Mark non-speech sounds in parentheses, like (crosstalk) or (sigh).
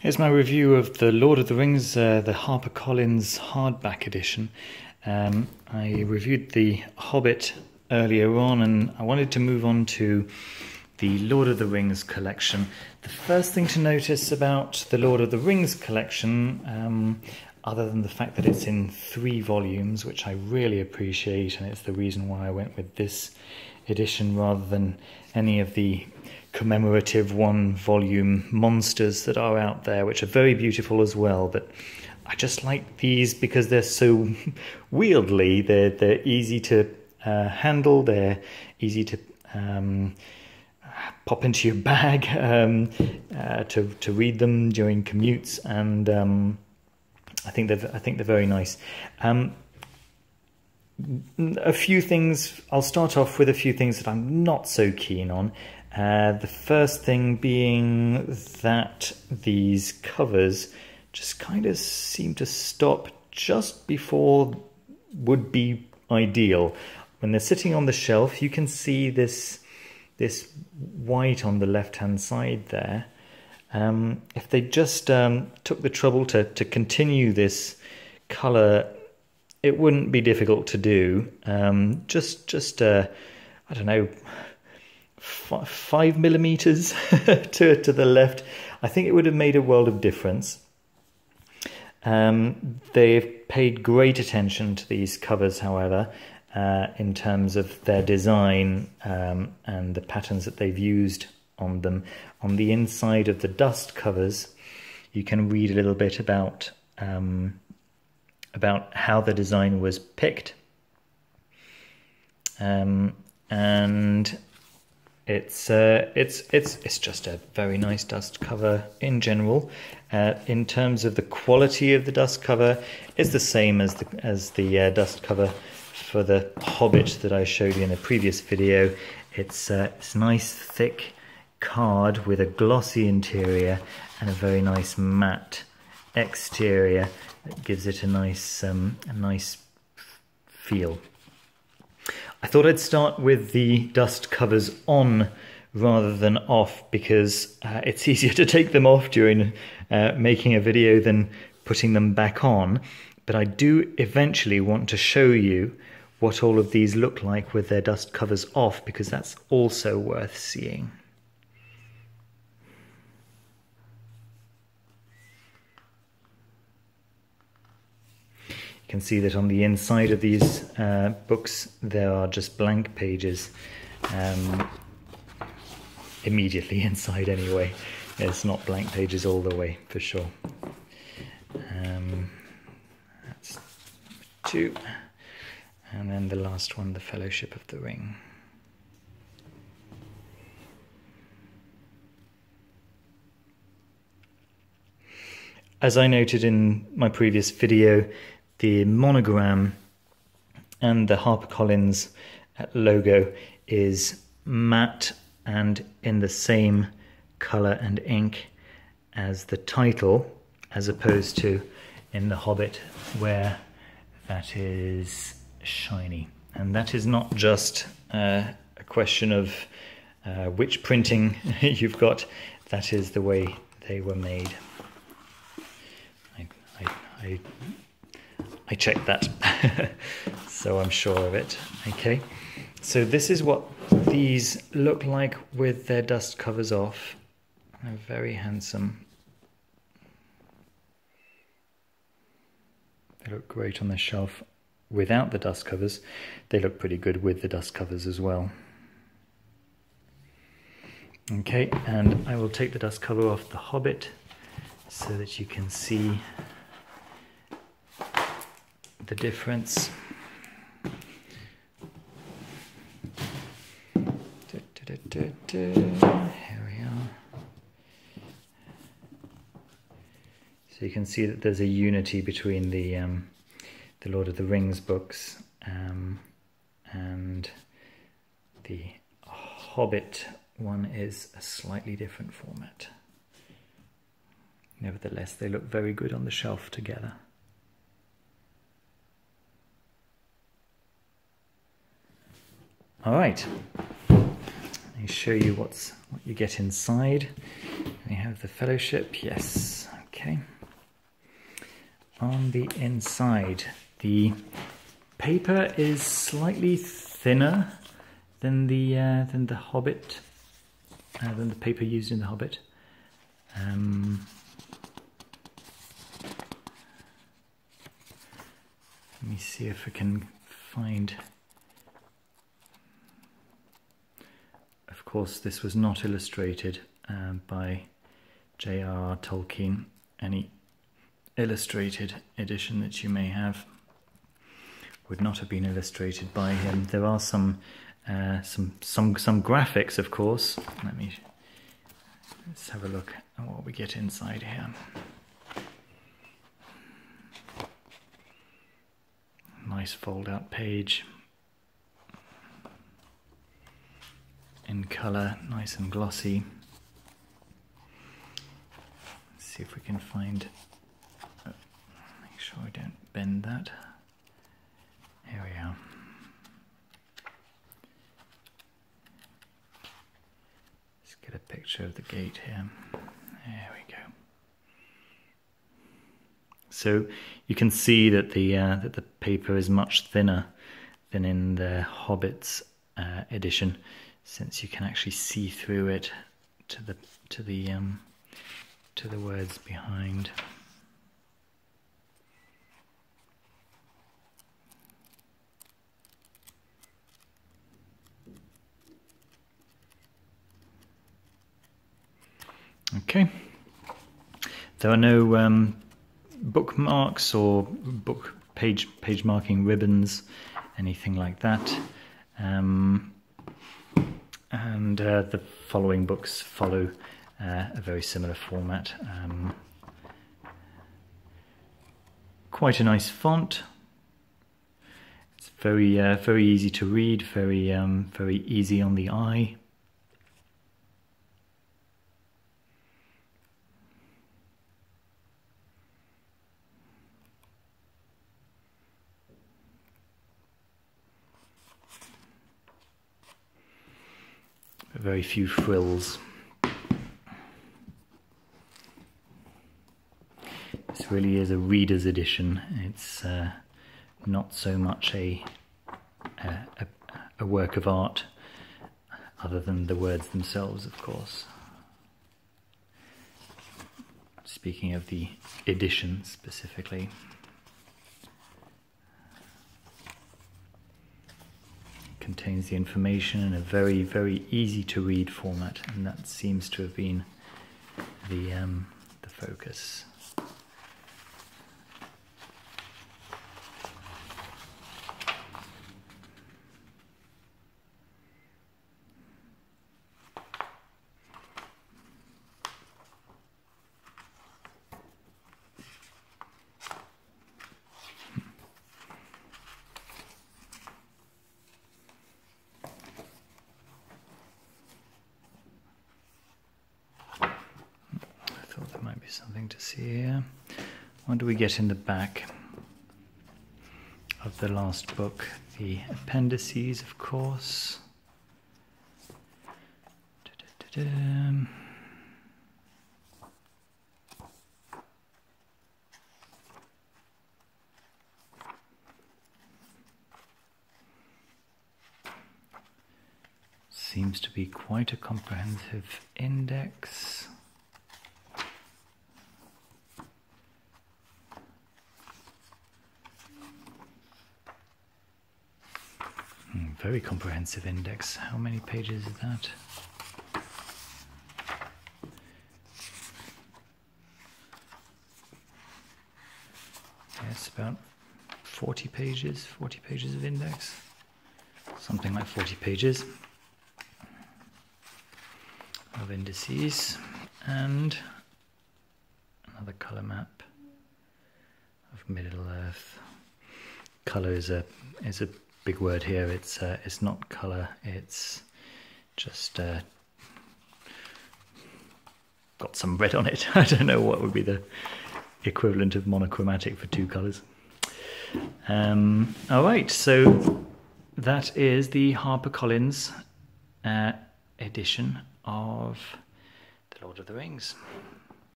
Here's my review of the Lord of the Rings, uh, the HarperCollins hardback edition. Um, I reviewed The Hobbit earlier on, and I wanted to move on to the Lord of the Rings collection. The first thing to notice about the Lord of the Rings collection, um, other than the fact that it's in three volumes, which I really appreciate, and it's the reason why I went with this edition rather than any of the commemorative one volume monsters that are out there, which are very beautiful as well. But I just like these because they're so wieldy. They're they're easy to uh, handle. They're easy to um, pop into your bag (laughs) um, uh, to to read them during commutes, and um, I think they're I think they're very nice. A few things. I'll start off with a few things that I'm not so keen on. Uh, the first thing being that these covers just kind of seem to stop just before would be ideal. When they're sitting on the shelf, you can see this this white on the left hand side there. Um, if they just um, took the trouble to, to continue this color, it wouldn't be difficult to do. Um, just just uh, I don't know five millimeters (laughs) to to the left, I think it would have made a world of difference. Um, they've paid great attention to these covers, however, uh, in terms of their design um, and the patterns that they've used on them. On the inside of the dust covers, you can read a little bit about um, about how the design was picked. Um, and it's uh, it's it's it's just a very nice dust cover in general. Uh, in terms of the quality of the dust cover, it's the same as the as the uh, dust cover for the Hobbit that I showed you in a previous video. It's uh, it's nice thick card with a glossy interior and a very nice matte exterior that gives it a nice um, a nice feel. I thought I'd start with the dust covers on rather than off because uh, it's (laughs) easier to take them off during uh, making a video than putting them back on. But I do eventually want to show you what all of these look like with their dust covers off because that's also worth seeing. Can see that on the inside of these uh, books there are just blank pages um, immediately (laughs) inside anyway. It's not blank pages all the way for sure. Um, that's two. And then the last one, the Fellowship of the Ring. As I noted in my previous video, the monogram and the HarperCollins logo is matte and in the same color and ink as the title as opposed to in The Hobbit where that is shiny. And that is not just uh, a question of uh, which printing (laughs) you've got, that is the way they were made. I, I, I I checked that, (laughs) so I'm sure of it. Okay, so this is what these look like with their dust covers off. They're very handsome. They look great on the shelf without the dust covers. They look pretty good with the dust covers as well. Okay, and I will take the dust cover off the Hobbit so that you can see the difference. Here we are. So you can see that there's a unity between the um, the Lord of the Rings books um, and the Hobbit one is a slightly different format. Nevertheless, they look very good on the shelf together. All right, let me show you what's what you get inside. we have the fellowship? Yes. Okay. On the inside, the paper is slightly thinner than the uh, than the Hobbit, uh, than the paper used in the Hobbit. Um, let me see if I can find. Course, this was not illustrated uh, by J.R.R. Tolkien. Any illustrated edition that you may have would not have been illustrated by him. There are some uh, some some some graphics, of course. Let me let's have a look at what we get inside here. Nice fold-out page in color, nice and glossy. Let's see if we can find. Uh, make sure I don't bend that. Here we are. Let's get a picture of the gate here. There we go. So you can see that the uh, that the paper is much thinner than in the Hobbit's uh, edition, since you can actually see through it to the to the um, to the words behind. Okay. There are no um, bookmarks or book page page marking ribbons, anything like that. Um, and uh, the following books follow uh, a very similar format. Um, quite a nice font. It's very uh, very easy to read, very um, very easy on the eye. Very few frills. This really is a reader's edition. It's uh, not so much a, a, a work of art, other than the words themselves, of course. Speaking of the edition specifically. Contains the information in a very, very easy to read format, and that seems to have been the, um, the focus. Something to see here. What do we get in the back of the last book? The appendices, of course. Da -da -da Seems to be quite a comprehensive index. Very comprehensive index. How many pages is that? Yes, about 40 pages, 40 pages of index. Something like 40 pages of indices and another color map of Middle Earth. Color is a is a big word here. It's uh, it's not color. It's just uh, got some red on it. (laughs) I don't know what would be the equivalent of monochromatic for two colors. Um, all right, so that is the HarperCollins uh, edition of The Lord of the Rings.